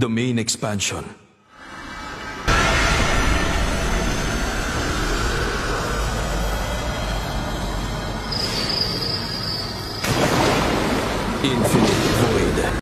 The main expansion. Infinite Void.